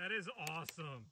That is awesome.